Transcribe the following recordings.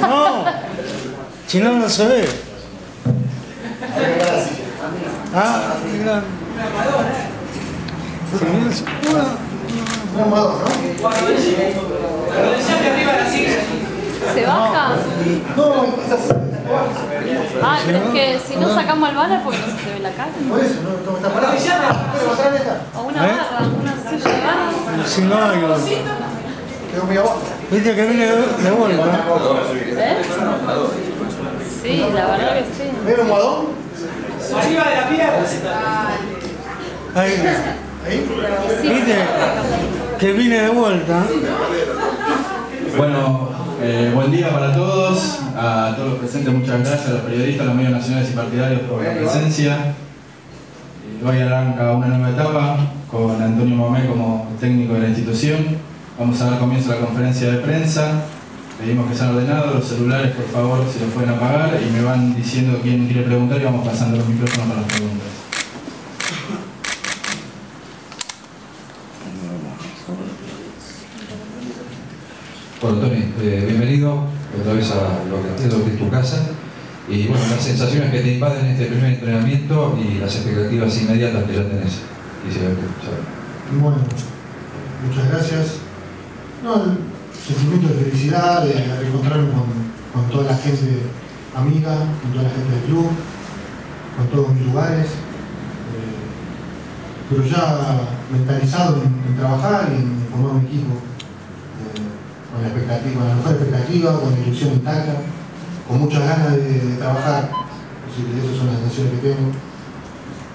No, si no, no se ve. Ah, mira. Si no se- bueno, ¿Se baja? No. Ah, pero es que si no sacamos el banner porque no se te ve la cara. Por eso, no, no está parado. O una barra, una silla de barra. si no hay abajo. Viste que viene de, de vuelta. ¿Eh? Sí, la verdad que sí. ¿Ven un modón? Ahí, Ahí. viste que viene de vuelta. Bueno, eh, buen día para todos, a todos los presentes, muchas gracias a los periodistas, a los medios nacionales y partidarios por la presencia. Eh, Hoy arranca una nueva etapa con Antonio Momé como técnico de la institución. Vamos a dar comienzo a la conferencia de prensa. Pedimos que sean ordenados, los celulares por favor si los pueden apagar y me van diciendo quién quiere preguntar y vamos pasando los micrófonos para las preguntas. Bueno, Tony, eh, bienvenido otra vez a lo que, lo que es tu casa. Y bueno, las sensaciones que te invaden en este primer entrenamiento y las expectativas inmediatas que ya tenés. Quisiera. Bueno, muchas gracias. No, el sentimiento de felicidad, de reencontrarme con, con toda la gente amiga, con toda la gente del club, con todos mis lugares. Eh, pero ya mentalizado en, en trabajar y en formar un equipo con la expectativa, con la mejor expectativa, con la ilusión intacta, con muchas ganas de, de trabajar. Así que esas son las sensaciones que tengo.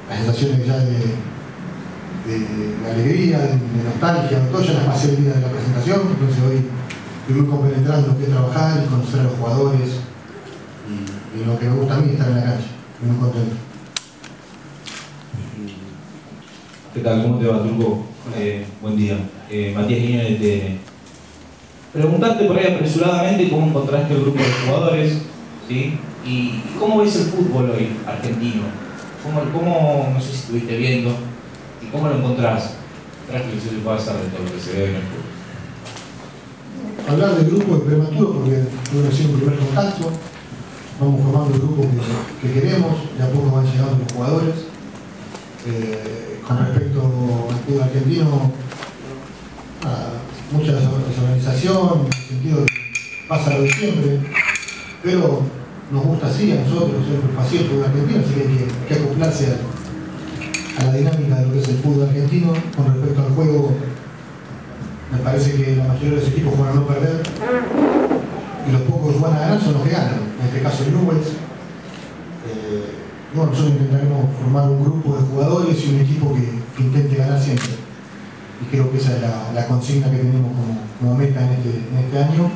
Las sensaciones ya de, de, de alegría, de, nostalgia, todo ya las pasé el día de la presentación, entonces hoy estoy muy compenetrado en lo que es trabajar y conocer a los jugadores y, lo que me gusta a mí estar en la cancha, muy contento. ¿Qué tal? ¿Cómo te va, Turco? Eh, buen día. Eh, Matías Guiño de. Preguntarte por ahí apresuradamente cómo encontraste el grupo de jugadores, ¿sí? Y cómo ves el fútbol hoy argentino. ¿Cómo, cómo no sé si estuviste viendo, y cómo lo encontrás? ¿Qué reflexión se puede hacer de todo lo que se ve en el fútbol? Hablar del grupo es prematuro porque tuve recién un primer contacto, vamos formando el grupo que, que queremos, de a poco van llegando los jugadores. Eh, con respecto al fútbol argentino, mucha desorganización, en el sentido de que pasa lo de siempre, pero nos gusta así a nosotros, siempre así el fútbol argentino, así que hay que, que acoplarse a, la dinámica de lo que es el fútbol argentino. Con respecto al juego, me parece que la mayoría de los equipos juegan a no perder y los pocos que van a ganar son los que ganan. En este caso el Newell's. Eh, bueno, nosotros intentaremos formar un grupo de jugadores y un equipo que intente ganar siempre. Y creo que esa es la, la consigna que tenemos como, como meta en este, en este año.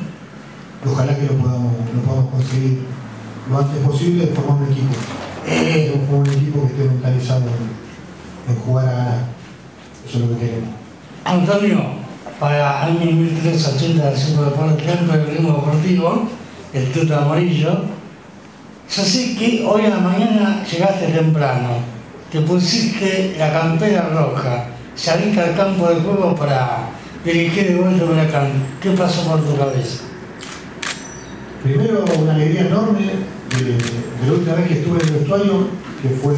Ojalá que lo podamos, lo podamos conseguir lo antes posible, formar un equipo. Formar un equipo que esté mentalizado en, jugar a ganar. Eso es lo que queremos. Antonio, para el año 1380 del Centro de Deportes Templo del Ritmo Deportivo, el tuto amarillo, yo sé que hoy a la mañana llegaste temprano, te pusiste la campera roja, saliste al campo de juego para dirigir de vuelta a Huracán. ¿Qué pasó por tu cabeza? Primero, una alegría enorme de, de la última vez que estuve en el vestuario, que fue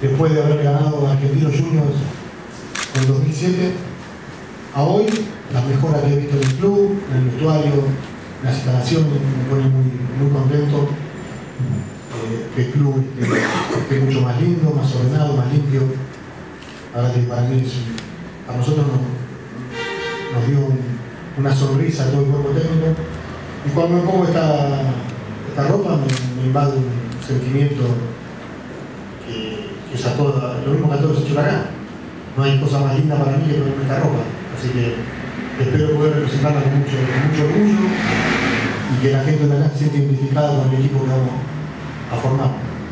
después de haber ganado Argentinos Juniors en el 2007, a hoy, las mejoras que he visto en el club, en el vestuario, las instalaciones, me pone muy, muy contento. Eh, que el club esté mucho más lindo, más ordenado, más limpio. Para mí a nosotros nos, dio un- una sonrisa todo el cuerpo técnico. Y cuando me pongo esta, esta ropa me, invade un sentimiento que, que es lo mismo que a todos los hechos acá. No hay cosa más linda para mí que ponerme esta ropa. Así que espero poder representarla con mucho, mucho orgullo y que la gente de acá se sienta identificada con el equipo que vamos a formar.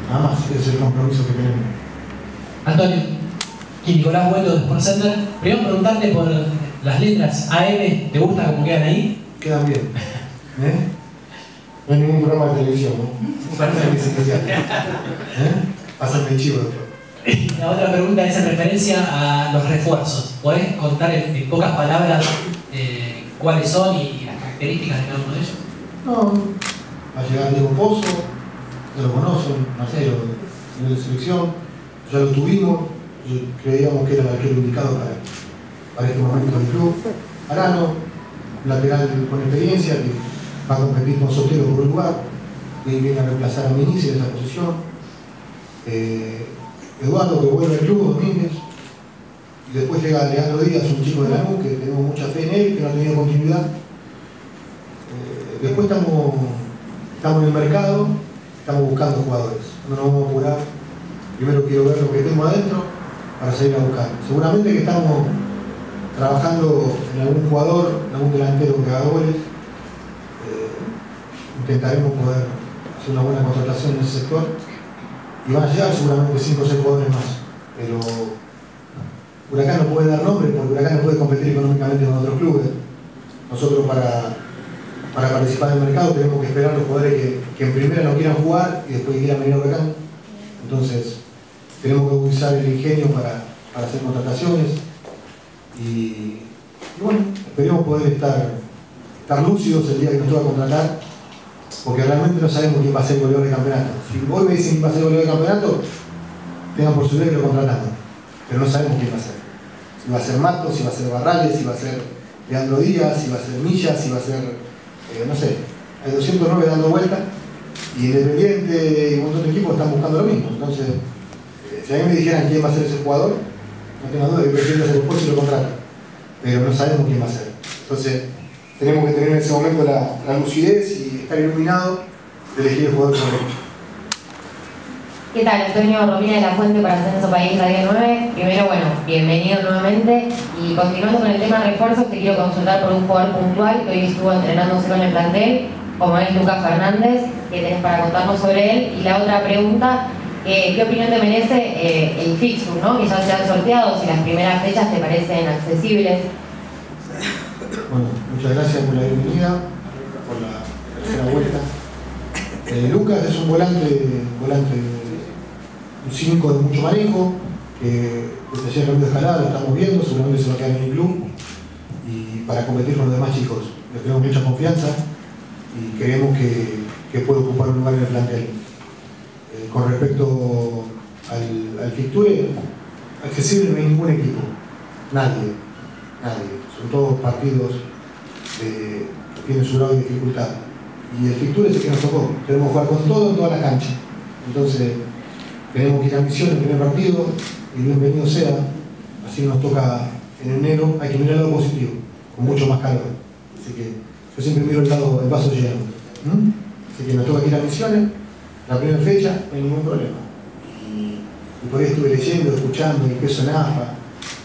Nada más, es el compromiso que tenemos. Antonio, y Nicolás Bueno de Sport Center. Primero preguntarte por las letras AM, ¿te gusta cómo quedan ahí? Quedan bien. ¿Eh? No hay ningún programa de televisión, ¿no? Especial. ¿Eh? Pásame el chivo después. La otra pregunta es en referencia a los refuerzos. ¿Podés contar en, en pocas palabras eh, cuáles son y, y las características de cada uno de ellos? No, va a llegar Diego Pozo, ya lo conocen, Marcelo, de selección, ya lo tuvimos, creíamos que era el arquero indicado para, para este momento del club. Arano, lateral con experiencia que va a competir con Sotero por un lugar, y viene a reemplazar a Minici en esa posición. Eh, Eduardo que vuelve al club, Domínguez, y después llega Leandro Díaz, un chico de Lanús que tenemos mucha fe en él, que no ha tenido continuidad. Eh, después estamos, estamos en el mercado, estamos buscando jugadores. No nos vamos a apurar. Primero quiero ver lo que tengo adentro para salir a buscar. Seguramente que estamos trabajando en algún jugador, en algún delantero que haga goles. Eh, intentaremos poder hacer una buena contratación en ese sector. Y van a llegar seguramente 5 o 6 jugadores más. Pero Huracán no puede dar nombre porque Huracán no puede competir económicamente con otros clubes. Nosotros para, para participar en el mercado tenemos que esperar los jugadores que, que en primera no quieran jugar y después quieran venir a Huracán. Entonces tenemos que usar el ingenio para, para hacer contrataciones y, bueno, esperemos poder estar, estar lúcidos el día que nos toca contratar porque realmente no sabemos quién va a ser el goleador de campeonato. Si hoy me dicen quién va a ser el goleador de campeonato, tengan por seguridad que lo contratamos, pero no sabemos quién va a ser. Si va a ser Matos, si va a ser Barrales, si va a ser Leandro Díaz, si va a ser Millas, si va a ser, eh, no sé, hay 209 dando vueltas y Independiente y un montón de equipos están buscando lo mismo. Entonces, si a mí me dijeran quién va a ser ese jugador, no tengo duda que prefiero hacer el y lo contrato, pero no sabemos quién va a ser. Entonces, tenemos que tener en ese momento la, lucidez y estar iluminado de elegir el jugador correcto. ¿Qué tal? Antonio Romina de la Fuente para Censo País Radio 9. Primero, bueno, bienvenido nuevamente. Y continuando con el tema de refuerzos, te quiero consultar por un jugador puntual que hoy estuvo entrenándose con el plantel, como es Lucas Fernández, que tenés para contarnos sobre él. Y la otra pregunta, eh, ¿qué opinión te merece eh, el fixture, ¿no? que ya se han sorteado? Si las primeras fechas te parecen accesibles. Bueno, muchas gracias por la bienvenida, por la tercera vuelta. Eh, Lucas es un volante, volante, un 5 de mucho manejo, que desde ayer de escalada lo estamos viendo, seguramente se va a quedar en el club y para competir con los demás chicos. Le tenemos mucha confianza y creemos que, que puede ocupar un lugar en el plantel. Con respecto al, al accesible no hay ningún equipo, nadie, nadie. Son todos partidos que tienen su grado de dificultad. Y el fixture es el que nos tocó. Queremos jugar con todo en toda la cancha. Entonces, tenemos que ir a misión el primer partido y bienvenido sea. Así nos toca en enero, hay que mirar el lado positivo, con mucho más calor. Así que yo siempre miro el lado, el vaso lleno. ¿Mm? Así que nos toca ir a misiones, la primera fecha, hay ningún problema. Y, por ahí estuve leyendo, escuchando el peso en.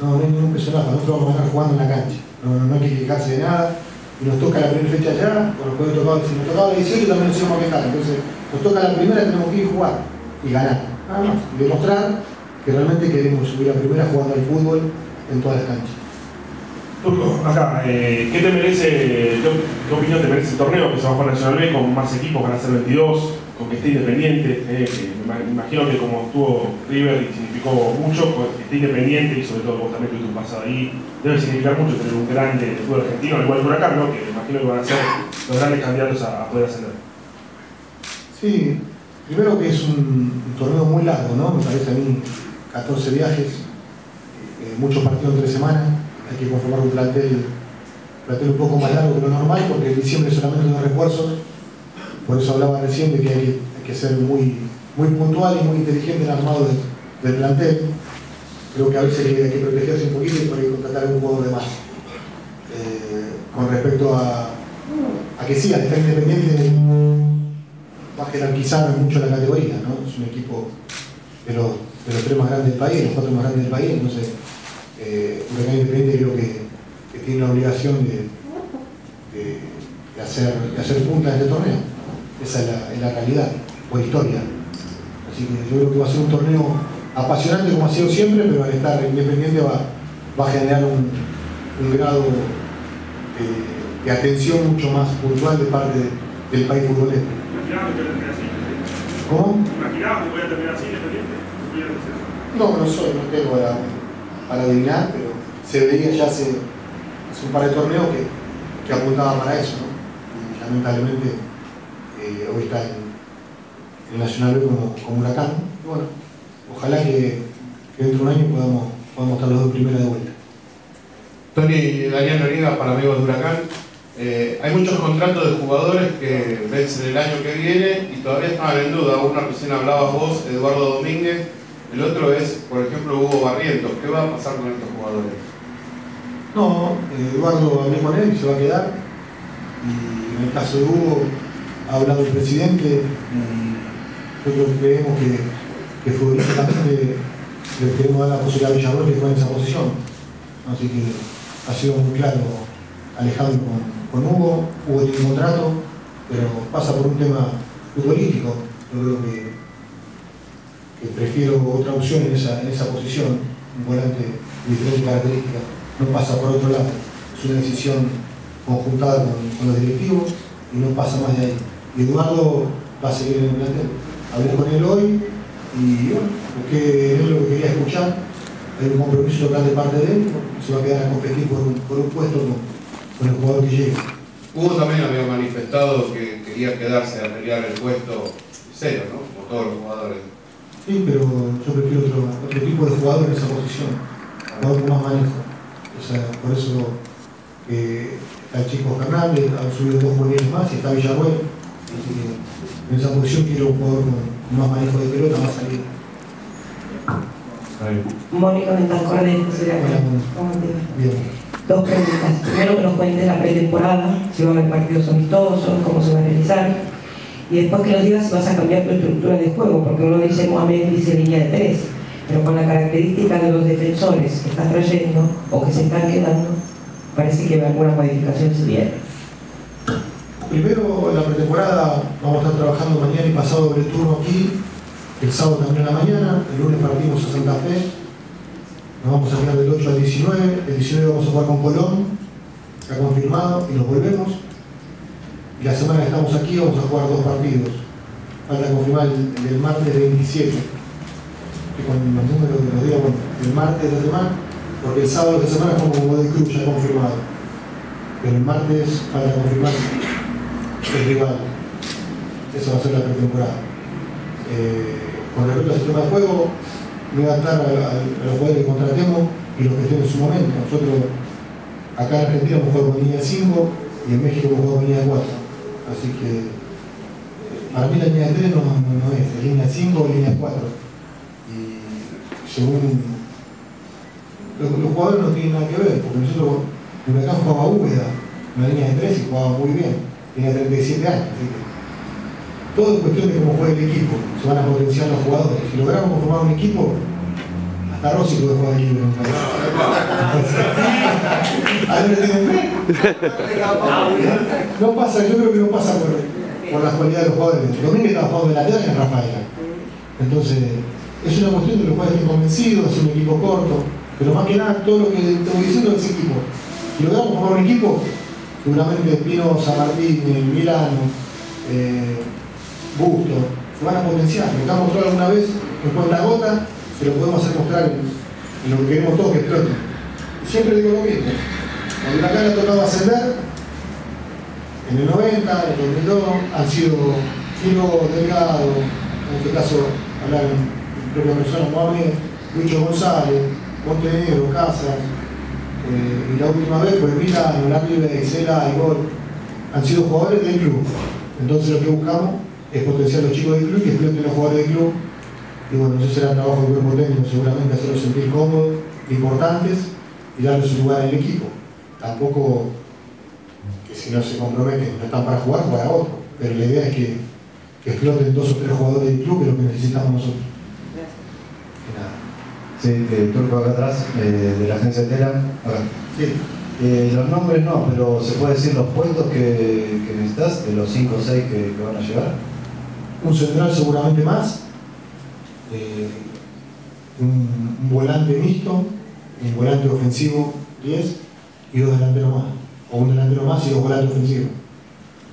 No, no hay ningún peso en AFA, nosotros vamos a estar jugando en la cancha. No, no hay que quejarse de nada. Y nos toca la primera fecha allá, o nos puede tocar, si nos tocaba la 18 también nos íbamos a quejar. Entonces, nos toca la primera, tenemos que ir a jugar y ganar. Nada más. Y demostrar que realmente queremos subir a primera jugando al fútbol en todas las canchas. Turco, acá, eh, ¿qué te merece, qué opinión te merece el torneo que se va a jugar Nacional B con más equipos, van a ser 22, con que esté independiente? eh, me ima- me imagino que como estuvo River y significó mucho, pues que esté independiente y sobre todo vos también tuviste un pasado ahí, debe significar mucho tener un grande fútbol argentino, al igual que Huracán, ¿no? que imagino que van a ser los grandes candidatos a, poder ascender. Sí, primero que es un, un torneo muy largo, ¿no? Me parece a mí 14 viajes, eh, muchos partidos en tres semanas, hay que conformar un plantel, plantel un poco más largo que lo normal porque en diciembre solamente dos refuerzos, por eso hablaba recién de que hay que, ser muy, muy puntual y muy inteligente en el armado de- del plantel. Creo que a veces hay que protegerse un poquito y por ahí contratar un jugador de más. Eh, con respecto a, a que sí, al estar independiente va a jerarquizar mucho la categoría, ¿no? Es un equipo de los, de los tres más grandes del país, los cuatro más grandes del país, entonces eh, Huracán Independiente creo que, que tiene la obligación de, de- de hacer, de hacer punta en este torneo. Esa es la, es la realidad, por historia. Así que yo creo que va a ser un torneo apasionante como ha sido siempre, pero al estar Independiente va, va a generar un, un grado de, de atención mucho más puntual de parte del país futbolero. Imaginaba que voy a terminar así. ¿Cómo? Imaginaba que voy a terminar así, independiente. No, no soy, no tengo para, para adivinar, pero se veía ya hace, hace un par de torneos que, que apuntaba para eso, ¿no? Y lamentablemente eh, hoy está en, en Nacional B como, como huracán. Y bueno, ojalá que, que dentro de un año podamos, podamos estar los dos primeros de vuelta. Tony Daniel Noriega para Amigos de Huracán. Eh, hay muchos contratos de jugadores que vencen el año que viene y todavía estaban en duda. Uno recién hablabas vos, Eduardo Domínguez. El otro es, por ejemplo, Hugo Barrientos. ¿Qué va a pasar con estos jugadores? No, eh, Eduardo hablé con él y se va a quedar. Y en el caso de Hugo, ha hablado el presidente y nosotros creemos que, que futbolísticamente le queremos dar la posibilidad a que juegue en esa posición. Así que ha sido muy claro Alejandro con, Hugo, Hugo tiene un contrato, pero pasa por un tema futbolístico. Yo creo que, prefiero otra opción en esa, en esa posición, un volante de diferentes características, no pasa por otro lado. Es una decisión conjuntada con, con los directivos y no pasa más de ahí. Y Eduardo va a seguir en el plantel. Hablé con él hoy y bueno, busqué es lo que quería escuchar. Hay un compromiso total de parte de él, se va a quedar a competir por un, por un puesto con, con el jugador que llegue. Hugo también había manifestado que quería quedarse a pelear el puesto cero, ¿no? Como todos los jugadores. Sí, pero yo prefiero otro, otro tipo de jugador en esa posición, jugador con más manejo. O sea, por eso eh, está el chico Fernández, han subido dos movimientos más y está Villarruel. Así que en esa posición quiero un jugador con, más manejo de pelota, más salida. Mónica Ventancor de José Hola, ¿Cómo te va? Bien. Dos preguntas. Primero que nos cuentes la pretemporada, si va a haber partidos amistosos, cómo se va a realizar. Y después que nos digas si vas a cambiar tu estructura de juego, porque uno dice Mohamed dice línea de tres, pero con la característica de los defensores que estás trayendo o que se están quedando, parece que alguna modificación se viene. Primero, en la pretemporada vamos a estar trabajando mañana y pasado doble turno aquí, el sábado también en la mañana, el lunes partimos a Santa Fe, nos vamos a quedar del 8 al 19, el 19 vamos a jugar con Colón, está confirmado, y nos volvemos. Y la semana que estamos aquí vamos a jugar dos partidos. Falta confirmar el, el martes 27, que con los números bueno, el martes de la semana, porque el sábado de la semana jugamos con Godoy Cruz, ya confirmado. Pero el martes falta confirmar el rival. Esa va a ser la pretemporada. Eh, con respecto al sistema de juego, me voy a adaptar a, los jugadores que contratemos y los que estén en su momento. Nosotros acá en Argentina hemos jugado con línea 5 y en México hemos jugado con línea 4. Así que eh, para mí la línea 3 no, no, no es, es línea 5 o línea 4. Y según los, los jugadores no tienen nada que ver, porque nosotros Huracán jugaba Úbeda, una línea de 3 y jugaba muy bien, tenía 37 años. Así que todo es cuestión de cómo juega el equipo, se van a potenciar los jugadores. Si logramos conformar un equipo, hasta Rossi puede jugar libre, me parece. Tiene No pasa, yo creo que no pasa por, por la cualidad de los jugadores. Domínguez estaba jugando de lateral en Rafaela. Entonces, es una cuestión de los jugadores convencidos, es un equipo corto, pero más que nada todo lo que estoy diciendo es equipo. Si logramos formar un equipo, seguramente Pino, San Martín, eh, Milano, eh, Busto, se van a potenciar. Lo que ha mostrado alguna vez en cuenta gota, se lo podemos hacer mostrar en, lo que queremos todos que explote. Siempre digo lo mismo. Cuando le ha tocado ascender, en el 90, en el 2002, han sido Filo Delgado, en este caso hablar en propia persona, Mohamed, Lucho González, Montenegro, Casas, eh, y la última vez fue Milano, La Rive, Isela y Gol. Han sido jugadores del club. Entonces lo que buscamos es potenciar a los chicos del club y exploten los jugadores del club. Y bueno, eso será el trabajo del cuerpo técnico, seguramente hacerlos sentir cómodos, importantes y darles su lugar en el equipo. Tampoco que si no se comprometen, no están para jugar, jugar a otro. Pero la idea es que, exploten dos o tres jugadores del club, que lo que necesitamos nosotros. Sí, eh, Turco acá atrás, eh, de la agencia Tela. Acá. Sí. Eh, los nombres no, pero se puede decir los puestos que, que necesitas, de los 5 o 6 que, que van a llegar. un central seguramente más, eh, un, un volante mixto, un volante ofensivo 10 y dos delanteros más, o un delantero más y dos volantes ofensivos,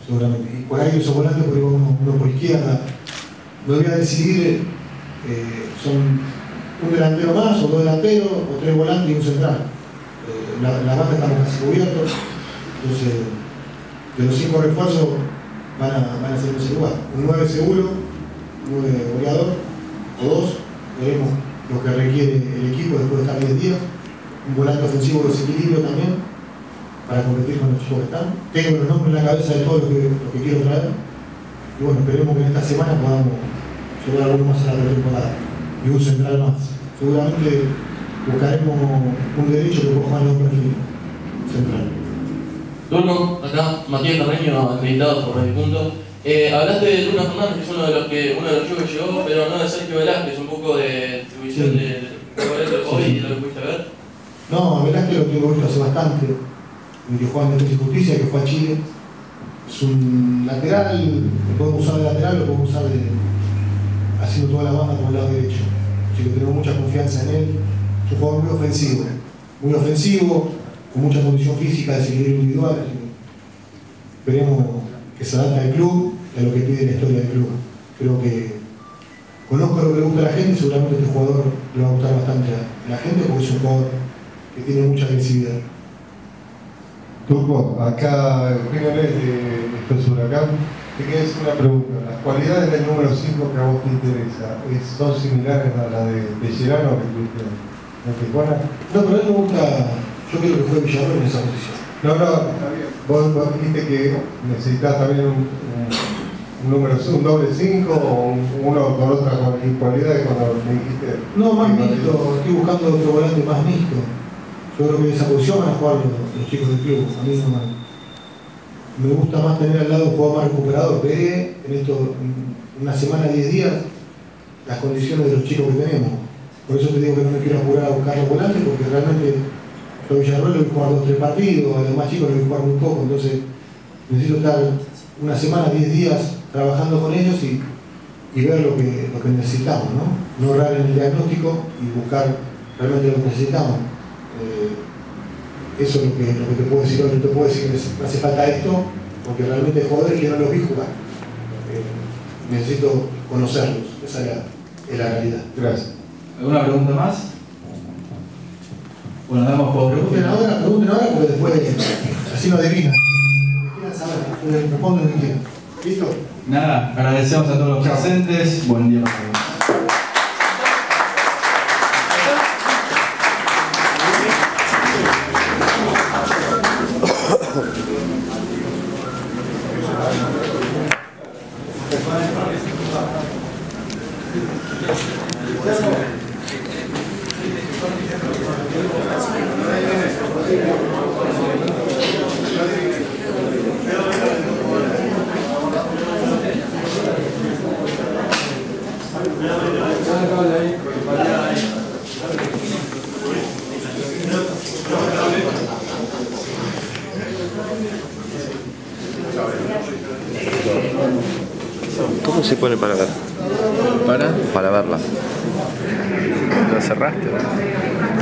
seguramente. Y por ahí esos volantes, por uno, uno por izquierda, lo voy a decidir, son un delantero más, o dos delanteros, o tres volantes y un central. Eh, la, la banda casi cubiertos, entonces de los cinco refuerzos van a, van a ser ese lugar. Un 9 seguro, un 9 goleador, o dos, veremos lo que requiere el equipo después de estar 10 días. Un volante ofensivo de desequilibrio también, para competir con los chicos que están. Tengo los nombres en la cabeza de todos los que, quiero traer. Y bueno, esperemos que en esta semana podamos llevar alguno más a la pretemporada. Y un central más. Seguramente buscaremos un derecho que pueda jugar en un perfil central. Turco, acá Matías Carreño, acreditado por Radio Punto. Eh, hablaste de Lucas Fernández, que es uno de los que uno de los chicos que llegó, pero no de Sergio Velázquez, un poco de distribución Sí. de, de hoy y lo que pudiste ver. No, a Velázquez lo tengo visto hace bastante, el que juega en Defensa y Justicia, que fue a Chile. Es un lateral, lo podemos usar de lateral, lo podemos usar de, haciendo toda la banda por el lado derecho. Que tenemos mucha confianza en él. Es un jugador muy ofensivo, muy ofensivo, con mucha condición física, desequilibrio individual. así que se adapte al club y a lo que pide la historia del club. Creo que conozco lo que le gusta a la gente, seguramente este jugador le va a gustar bastante a la gente porque es un jugador que tiene mucha agresividad. Turco, acá Eugenio Lez de Huracán. Te hacer una pregunta. ¿Las cualidades del número 5 que a vos te interesa es- son similares a las de, Gerano que tuviste en Tijuana? No, pero a él me gusta, yo quiero que juegue Villarreal en esa posición. No, no, está bien. Vos, vos dijiste que necesitas también un, un- un número un doble 5 o un- uno con otras cual- cualidades cuando me dijiste. No, más mixto, estoy buscando otro volante más mixto. Yo creo que en esa posición van a jugar los, los chicos del club. A mí no me, me gusta más tener al lado un jugador más recuperador. Veré en esto, en una semana, 10 días, las condiciones de los chicos que tenemos. Por eso te digo que no me quiero apurar a buscar los volantes, porque realmente a Villarreal lo a jugar dos tres partidos, a los más chicos lo a jugar muy poco, entonces necesito estar una semana, 10 días trabajando con ellos y, y ver lo que, lo que necesitamos, ¿no? No errar en el diagnóstico y buscar realmente lo que necesitamos. Eh, eso es lo que, lo que te puedo decir no te puedo decir que me hace falta esto, porque realmente jugadores que no los vi jugar. Eh, necesito conocerlos, esa es la, es la realidad. Gracias. ¿Alguna pregunta más? Bueno, damos por Pregunten ahora, pregunten ahora, porque después así no adivinan. Quieran saber, responden lo que quieran. ¿Listo? Nada, agradecemos a todos los presentes. Buen día para todos. 그래서